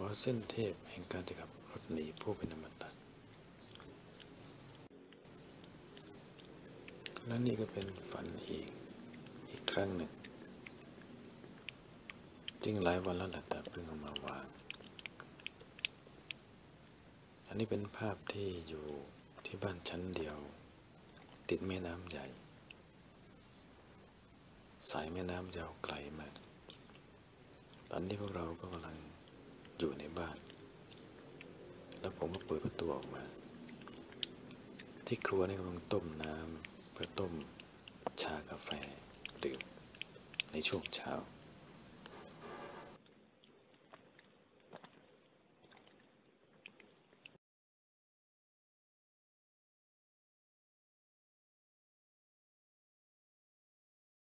อเส้นเทพแห่งการจะขับรถหนีผู้เป็นอมตะและนี่ก็เป็นฝันอีก อีกครั้งหนึ่งจริงหลายวันแล้วแหละแต่เพิ่งเอามาวาง อันนี้เป็นภาพที่อยู่ที่บ้านชั้นเดียว ติดแม่น้ำใหญ่ สายแม่น้ำยาวไกลมาก ตอนนี้พวกเราก็กำลัง อยู่ในบ้าน แล้วผมก็เปิดประตูออกมา ที่ครัวนี่กำลังต้มน้ำเพื่อต้มชากาแฟดื่มในช่วงเช้า